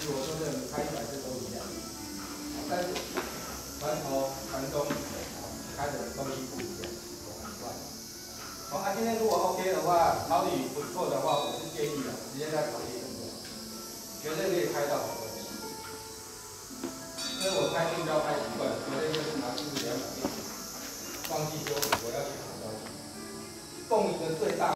其实我说的开一百是都一样，但是传头、传中开的东西不一样，很怪。好，啊，今天如果 OK 的话，毛理不错的话，我是建议的，直接在考虑很多，绝对可以开到好东西。因为我开定标开习惯，绝对就是拿四十两百，忘记修我要去考东西，动一个最大。